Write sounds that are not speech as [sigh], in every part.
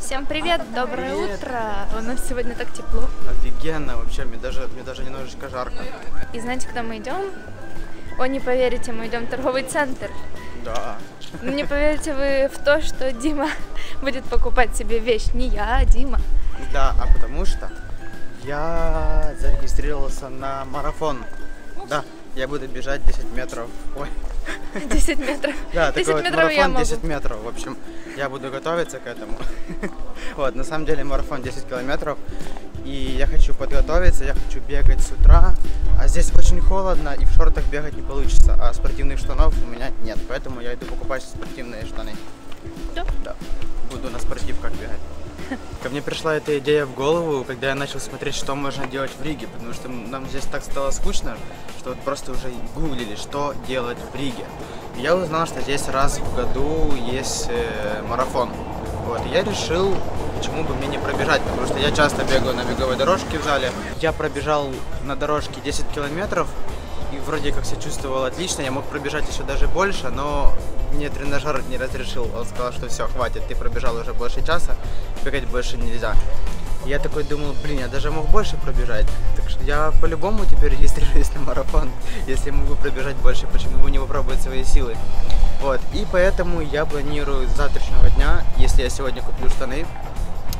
Всем привет, доброе утро. У нас сегодня так тепло. Офигенно вообще, мне даже, мне даже немножечко жарко. И знаете, куда мы идем? О, не поверите, мы идем в торговый центр. Да. Но не поверите вы в то, что Дима [laughs] будет покупать себе вещь. Не я, а Дима. Да, а потому что я зарегистрировался на марафон. Да, я буду бежать 10 метров. Ой. [laughs] 10 метров. Да, 10 такой вот метров я марафон могу. 10 метров. В общем, я буду готовиться к этому. [laughs] Вот, на самом деле марафон 10 километров. И я хочу подготовиться, я хочу бегать с утра. А здесь очень холодно, и в шортах бегать не получится. А спортивных штанов у меня нет. Поэтому я иду покупать спортивные штаны. Да? Да. Буду на спортивках бегать. Ко мне пришла эта идея в голову, когда я начал смотреть, что можно делать в Риге, потому что нам здесь так стало скучно, что вот просто уже гуглили, что делать в Риге. И я узнал, что здесь раз в году есть э, марафон. Вот, и я решил, почему бы мне не пробежать, потому что я часто бегаю на беговой дорожке в зале. Я пробежал на дорожке 10 километров, и вроде как себя чувствовал отлично, я мог пробежать еще даже больше, но мне тренажер не разрешил. Он сказал, что все, хватит, ты пробежал уже больше часа, бегать больше нельзя. Я такой думал, блин, я даже мог больше пробежать. Так что я по-любому теперь регистрируюсь на марафон. Если могу пробежать больше, почему бы не попробовать свои силы? Вот, и поэтому я планирую с завтрашнего дня, если я сегодня куплю штаны,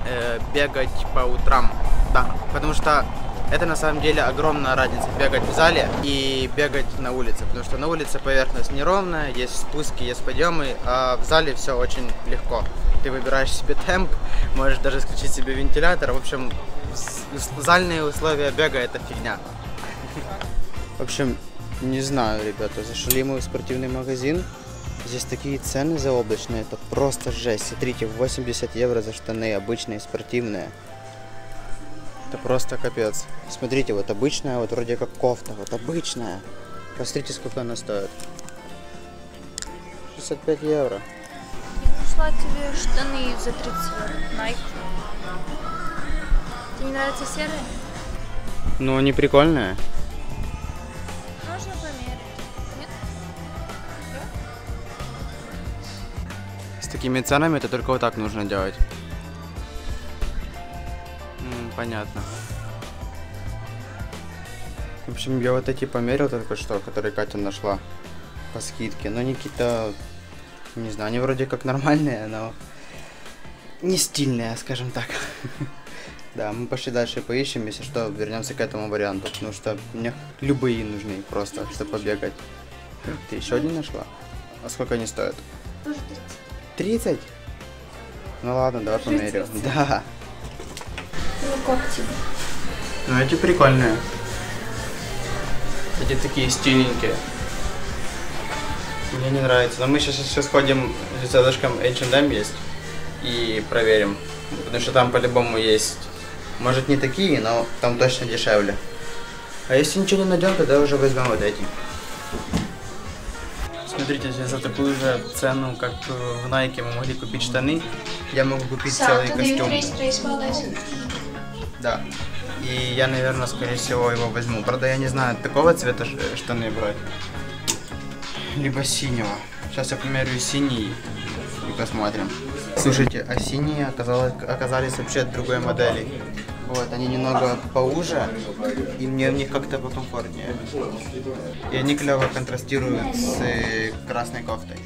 э, бегать по утрам. Да, потому что это на самом деле огромная разница бегать в зале и бегать на улице, потому что на улице поверхность неровная, есть спуски, есть подъемы, а в зале все очень легко. Ты выбираешь себе темп, можешь даже включить себе вентилятор. В общем, зальные условия бега это фигня. В общем, не знаю, ребята, зашли мы в спортивный магазин. Здесь такие цены заоблачные, это просто жесть. Смотрите, 80 евро за штаны, обычные, спортивные. Это просто капец. Смотрите, вот обычная, вот вроде как кофта, вот обычная. Посмотрите, сколько она стоит. 65 евро. Я нашла тебе штаны за 30 евро. Nike. Тебе не нравятся серые? Ну, они прикольные. Можно померить. Нет? С такими ценами это только вот так нужно делать. Понятно. В общем, я вот эти померил только что, которые Катя нашла по скидке. Но они какие-то, не знаю, они вроде как нормальные, но не стильные, скажем так. [laughs] Да, мы пошли дальше поищем, если что, вернемся к этому варианту, потому что мне любые нужны просто, чтобы побегать. Ты еще один нашла? А сколько они стоят? 30? Ну ладно, давай померю. [laughs] Да. Ну как тебе? Ну эти прикольные. Эти такие стильненькие. Мне не нравится. Но мы сейчас еще сходим с рядышком H&M есть и проверим. Потому что там по-любому есть. Может не такие, но там точно дешевле. А если ничего не найдем, тогда уже возьмем вот эти. Смотрите, здесь за такую же цену, как в Nike мы могли купить штаны, я могу купить целый костюм. Да. И я, наверное, скорее всего его возьму. Правда, я не знаю, такого цвета штаны брать. Либо синего. Сейчас я померю синий и посмотрим. Слушайте, а синие оказалось, оказались вообще другой модели. Вот, они немного поуже, и мне в них как-то покомфортнее. И они клево контрастируют с э, красной кофтой.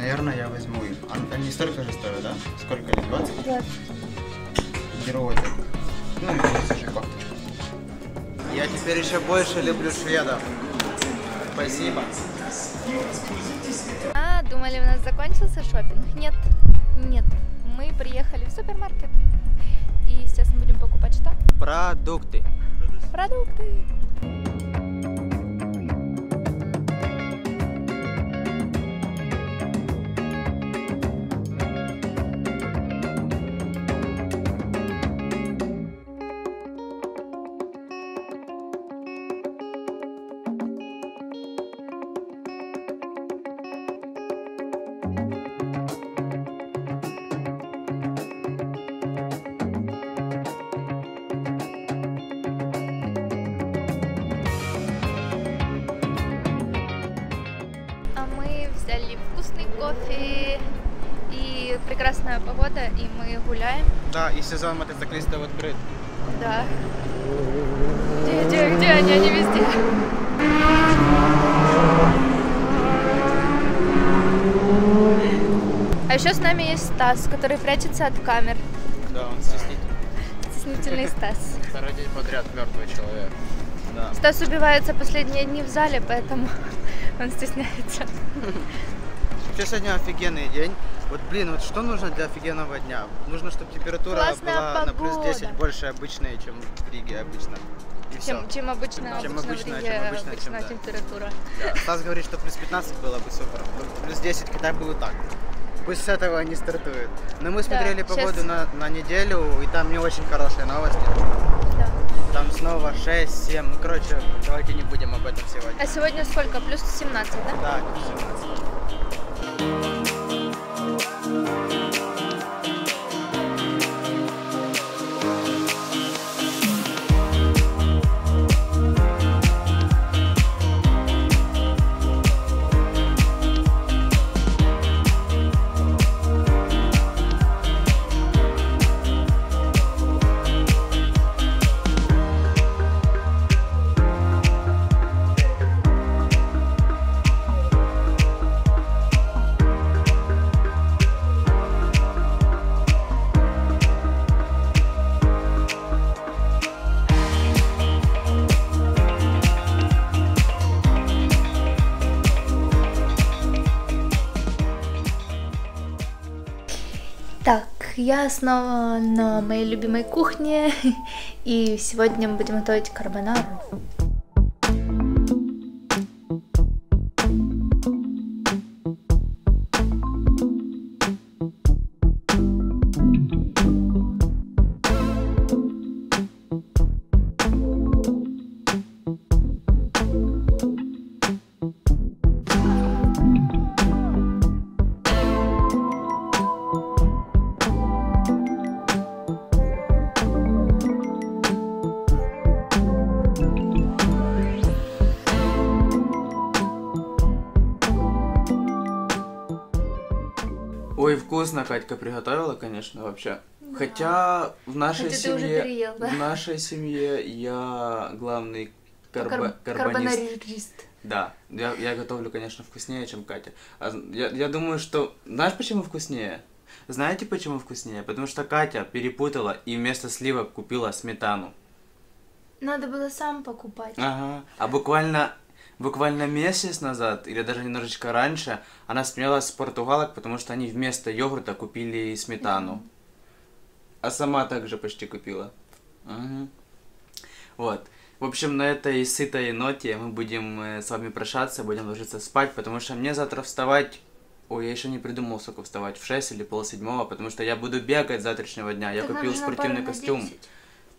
Наверное, я возьму их. Они столько же стоят, да? Сколько они? 20? Да. Беру вот эту. Ну, и плюс еще кофточку. Я теперь еще больше люблю шведов. Спасибо. А, думали, у нас закончился шопинг? Нет, нет. Мы приехали в супермаркет. И сейчас мы будем покупать что? Продукты. Продукты. Вкусный кофе и прекрасная погода, и мы гуляем. Да, и сезон мотоциклистов открыт. Да. Где, где, где они? Они везде. А еще с нами есть Стас, который прячется от камер. Да, он стеснительный. Стеснительный Стас. Второй день подряд мертвый человек. Да. Стас убивается последние дни в зале, поэтому [laughs] он стесняется. Вообще сегодня офигенный день. Вот, блин, вот что нужно для офигенного дня? Нужно, чтобы температура Классная была на плюс 10 погода. больше обычной, чем в Риге обычно. И. Чем, чем обычно, Чем обычно, обычно, чем обычно, чем обычная да. температура. Да. Стас говорит, что плюс 15 было бы супер. Плюс 10 хотя бы вот так. Пусть с этого они стартуют. Но мы смотрели щас- погоду на, на неделю, и там не очень хорошие новости. Да. Там снова 6-7. Ну, короче, давайте не будем об этом сегодня. А сегодня сколько? Плюс 17, да? Да, плюс 17. Так, я снова на моей любимой кухне, [laughs] и сегодня мы будем готовить карбонару. Вкусно Катька приготовила, конечно, вообще. Хотя в нашей Хотя семье, переел, да? в нашей семье я главный карбо- Кар- карбонист. Карбонарист. Да, я, я готовлю, конечно, вкуснее, чем Катя. А я, я думаю, что... Знаешь, почему вкуснее? Знаете, почему вкуснее? Потому что Катя перепутала и вместо сливок купила сметану. Надо было сам покупать. Ага. А буквально, буквально месяц назад, или даже немножечко раньше, она смеялась с португалок, потому что они вместо йогурта купили сметану. А сама также почти купила. Мгм. Вот. В общем, на этой сытой ноте мы будем э, с вами прощаться, будем ложиться спать, потому что мне завтра вставать... Ой, я еще не придумал, сколько вставать, в 6 или пол седьмого, потому что я буду бегать с завтрашнего дня. Я Так купил спортивный костюм. 10.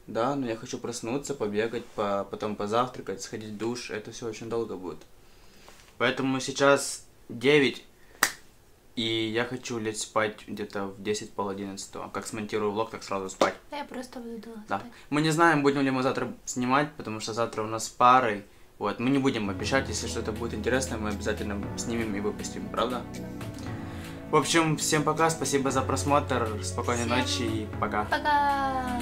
Да, но я хочу проснуться, побегать, по, потом позавтракать, сходить в душ. Это все очень долго будет. Поэтому сейчас 9, и я хочу лечь спать где-то в 10 пол 11. Как смонтирую влог, так сразу спать. Да я просто буду Да. спать. Мы не знаем, будем ли мы завтра снимать, потому что завтра у нас пары. Вот, мы не будем обещать, если что-то будет интересно, мы обязательно снимем и выпустим, правда? В общем, всем пока, спасибо за просмотр, спокойной Всем ночи и пока. Пока!